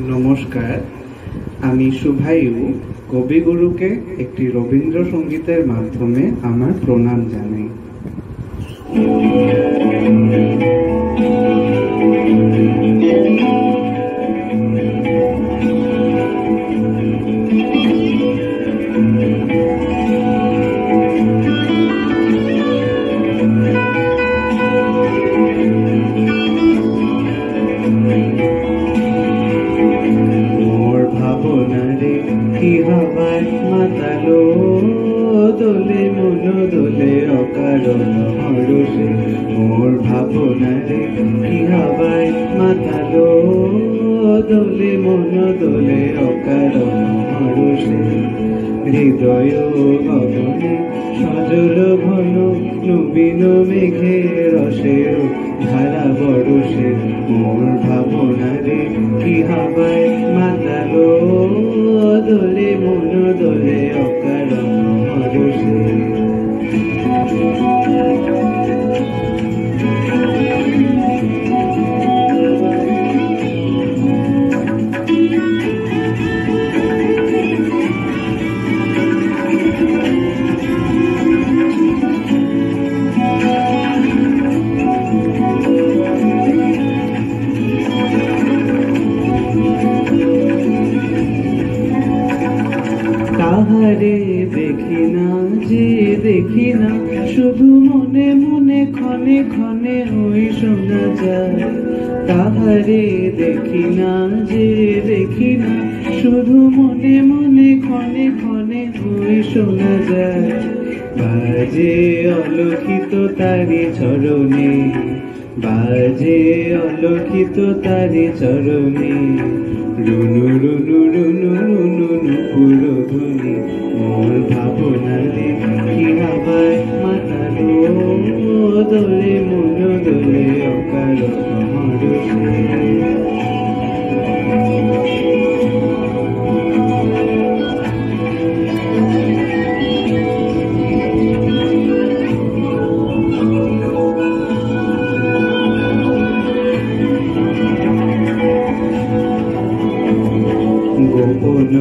নমস্কার। আমি শুভায়ু কবিগুরুকে একটি রবীন্দ্রসঙ্গীতের মাধ্যমে আমার প্রণাম জানাই। মোর মন দোলে অকারণ হরসে মোর ভাবনারে কি হাবায় মাতালো দোলে মন দোলে অকারণ হরসে হৃদয় গগনে সজল ঘন, নবীন মেঘে রসের ধারা বরসে, মোর ভাবনারে শুধু মনে মনে ক্ষণে ক্ষণে ওই শোনা যায় তাহারে দেখি না, যে দেখি না। শুধু মনে মনে ক্ষণে ক্ষণে ওই শোনা যায় বাজে অলক্ষিত তারি চরণে, বাজে অলক্ষিত তারি চরণে। রুনু রুনু দোলে মন দোলে মরুষে গোপন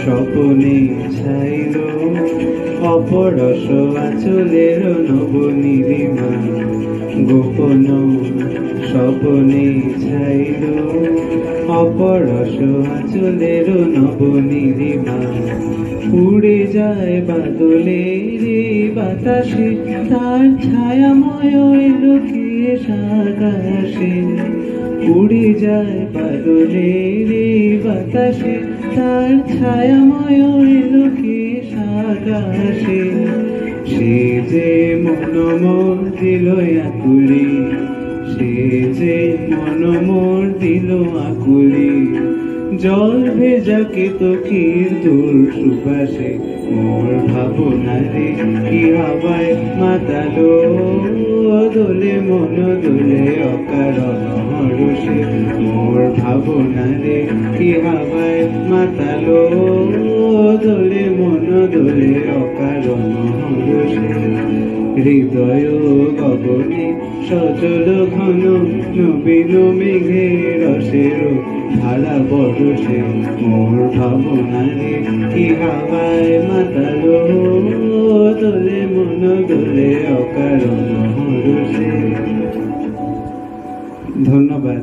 স্বপনে ছাইল অপরস আচলের নবনীলিমা গোপন স্বপনে ছাইল অপরস আচলের নবনীলিমা উড়ে যায় বাদলে রে বাতাসে, তার ছায়াময় লোকে সাকাশে। উড়ে যায় বাদলে রে বাতাসে, তার ছায়াময় লোকে সাকাশে। সে যে মনমোর দিল আকুলি সে যে মনমোর দিল আকুলি, জল ভেজা কেতকীর দূর সুবাসে, মোর ভাবনারে কি হাবায় মাতালো। দোলে মন দোলে অকারণ হরসে মোর ভাবনারে কি হাবায় মাতালো। দোলে মন দোলে অকারণ হরসে হৃদয় গগনে সজল ঘন নবীন মেঘে রসের ধারা বরসে মোর ভাবনারে কি হাওয়ায় মাতালো দোলে মন দোলে অকারণ ধন্যবাদ।